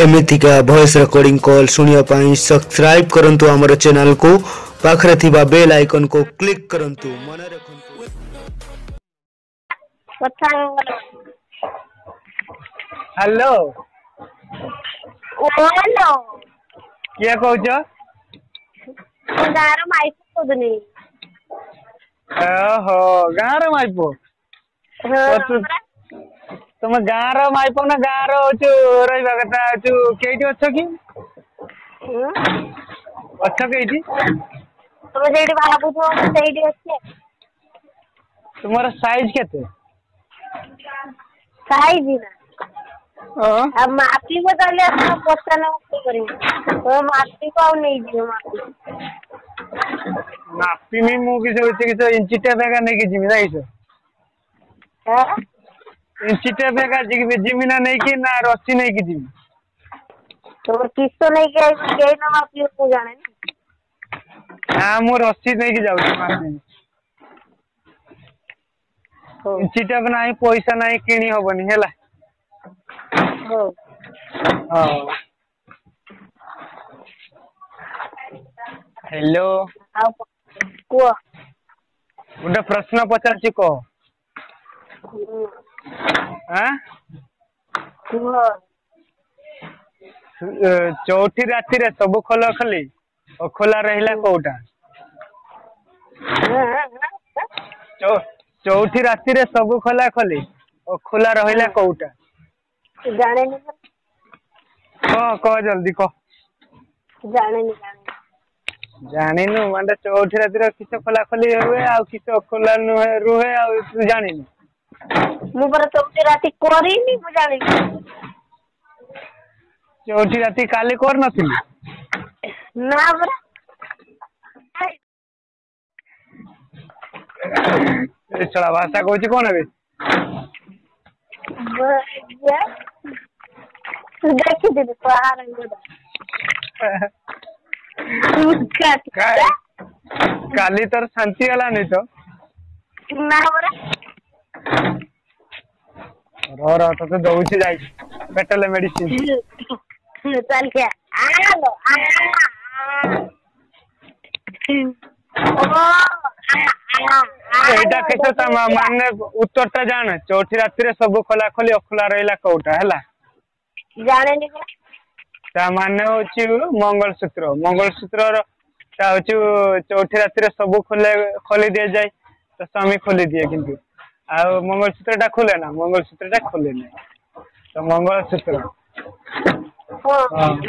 ଏମିତିକା voice recording call ଶୁଣିବା ପାଇଁ ସବସ୍କ୍ରାଇବ୍ କରନ୍ତୁ ଆମର ଚ୍ୟାନେଲକୁ ପାଖରେ ଥିବା ବେଲ୍ ଆଇକନ୍କୁ କ୍ଲିକ୍ କରନ୍ତୁ ମନେ ରଖନ୍ତୁ ହ୍ୟାଲୋ କିଏ କହୁଛ ଗାଁର ମାଇପୁ କହୁଥିଲି ଓହୋ ଗାଁର ମାଇପୁ ତମ ଗାଁ ର ମାଇପନ ଗାଁ ର ହଉଛୁ ରହିବା କଥା ହଉଛୁ କେଇଠି ଅଛ କି ଅଛ କେଇଠି ତମେ ସେଇଠି ଭାବୁଥିବ ସେଇଠି ଅଛି ତୁମର ସାଇଜ କେତେ ସାଇଜ ନା ମାପିବ ତାହେଲେ ଆପଣ ପଚାଶ କରିବି ମାପିବ ଆଉ ନେଇଯିବ ମାପିବ ମାପିମି ମୁଁ କିଛି ହଉଛି କିଛି ଇଞ୍ଚି ଟା ଜାଗା ନେଇକି ଯିବି ଯାଇଛ ଇନ୍ଷ୍ଟିଚ୍ୟୁଟ୍ ଏକା ଯିବି ଯିବି ନା ନେଇକି ନା ରସି ନେଇକି ଯିବି ତମର କିସ ନେଇକି କେହି ନ ମାପିବ ମୁଁ ଜାଣେନି ନା ମୁଁ ରସି ନେଇକି ଯାଉଛି ମାପିବି ଇନ୍ଷ୍ଟିଚ୍ୟୁଟ୍ ନାହିଁ ପଇସା ନାହିଁ କିଣି ହବନି ହେଲା ହଉ ହ୍ୟାଲୋ ଆଉ କୁହ ଗୋଟେ ପ୍ରଶ୍ନ ପଚାରୁଛି କହ হ্যাঁ চৌঠি রাতিরে সবু খোল খলি অখোলা রহিলা কোটা চৌঠি রাতিরে সবু খোলা খলি অখোলা রহিলা কোটা জলদি ক জানিনু মানে চৌঠি রাতিরে কিছু খোলা খোলি হুয়ে আর কিছু খোলা রুহে আর জানিনু ମୁଁ ପରା ଚଉଠି ରାତି କରିନି ମୁଁ ଜାଣିନି ଚଉଠି ରାତି କାଲି କରିନଥିଲି ନା ପରା ଛଡ଼ା ଭାଷା କହୁଛି କ'ଣ ଏବେ ଦେଖିଥିଲି କାଲି ତୋର ଶାନ୍ତି ହେଲାନି ତ ନା ପରା ରହ ରହ ତତେ ଦଉଛି ଯାଇଛି ପେଟେଲ ମେଡିସିନ ଚାଲିଆ এইটা কেছে মানে উত্তরটা জানে চৌঠি রাত্রিরে সবু খোলা খোলি অখোলা রইলা কোটা হেলা জানেনি তা মানে হচ্ছে মঙ্গলসূত্র মঙ্গলসূত্রর তা হচ্ছে চৌঠি রাত্রিরে সবু খোলে খোলি দিয়ে যায় তো স্বামী খোলি দিয়ে কিন্তু ଆଉ ମଙ୍ଗଳସୂତ୍ରଟା ଖୋଲେ ନା ମଙ୍ଗଳସୂତ୍ରଟା ଖୋଲେ ନାହିଁ ତ ମଙ୍ଗଳସୂତ୍ର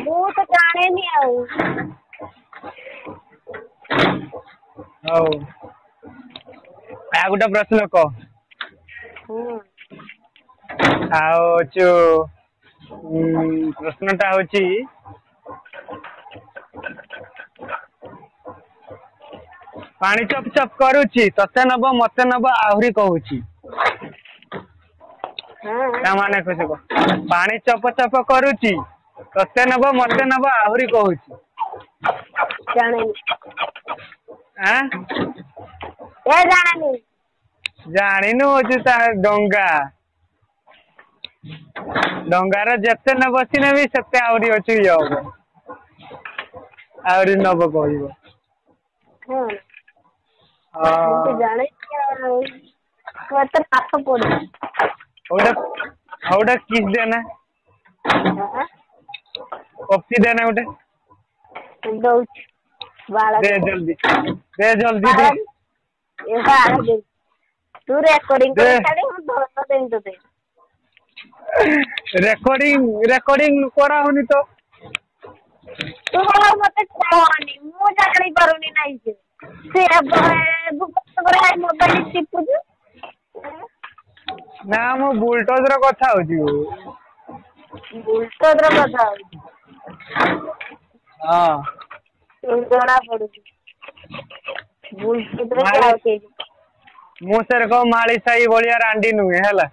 ମୁଁ ତ ଜାଣେନି ଆଉ ହଉ ଆଉ ଗୋଟେ ପ୍ରଶ୍ନ କହ ଆଉ ଯୋଉ ପ୍ରଶ୍ନଟା ହଉଛି ପାଣି ଚପ ଚପ କରୁଛି ତତେ ନବ ମତେ ନବ ଆହୁରି କହୁଛି ତାମାନେ ଖୋଜିବ ପାଣି ଚପ ଚପ କରୁଛି ତତେ ନବ ମତେ ନବ ଆହୁରି କହୁଛି ଜାଣିନୁ ହଉଛି ତା ଡଙ୍ଗା ଡଙ୍ଗାର ଯେତେ ନ ବସି ନେବି ସେତେ ଆହୁରି ଅଛି ଇଏ ହବ ଆହୁରି ନବ କହିବ ଜାଣିଛି ଆଉ ତୁ ଏତେ ପାଠ ପଢୁ ওটা ওটা কিস দেন কপি দেন ওটা দৌছ বাড়া দে জলদি দে জলদি দে এ বাড়া দে तू रेकॉर्डिंग कर खाली हम धोतो देन তোতে রেকর্ডিং রেকর্ডিং করা হনি তো ତୁ ହଉ ମତେ କହନି ମୁଁ ଜାଣି ପାରୁନି ନାଇଁ ସେ ଭୁବନେଶ୍ୱର ମୋବାଇଲ ଚିପୁଛୁ ନା ମୁଁ ବୁଲଟଜ ର କଥା ହଉଛି ବୁଲଟଜ ର କଥା ହଉଛି ହଁ ଜଣା ପଡୁଛି ବୁଲଟଜ ର କଥା ମୁଁ ସେରକମ ମାଳି ସାହି ଭଳିଆ ରାଣ୍ଡି ନୁହେଁ ହେଲା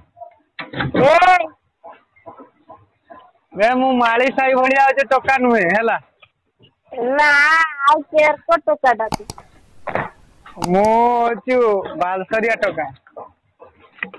ବେ ମୁଁ ମାଳି ସାହି ଭଳିଆ ହଉଛି ଟୋକା ନୁହେଁ ହେଲା ନା ଆଉ କେରକ ଟୋକାଟା ମୁଁ ହଉଛୁ ବାଲସରିଆ ଟୋକା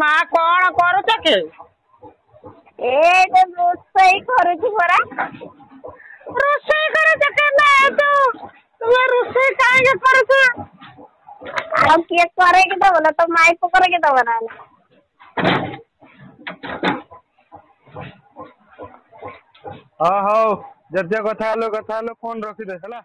ମା କଣ କରୁଛ କି ଏଇଟା ରୋଷେଇ କରୁଛି ପରା ରୋଷେଇ କରୁଛ କେବେ ତୁମେ ରୋଷେଇ କାହିଁକି କରୁଛ ଆଉ କିଏ କରେଇକି ଦବ ନା ତମ ମାଇପ କରେଇକି ଦବ ନା ହଁ ହଉ ଯେତେ କଥା ହେଲୁ କଥା ହେଲୁ ଫୋନ ରଖିଦେ ହେଲା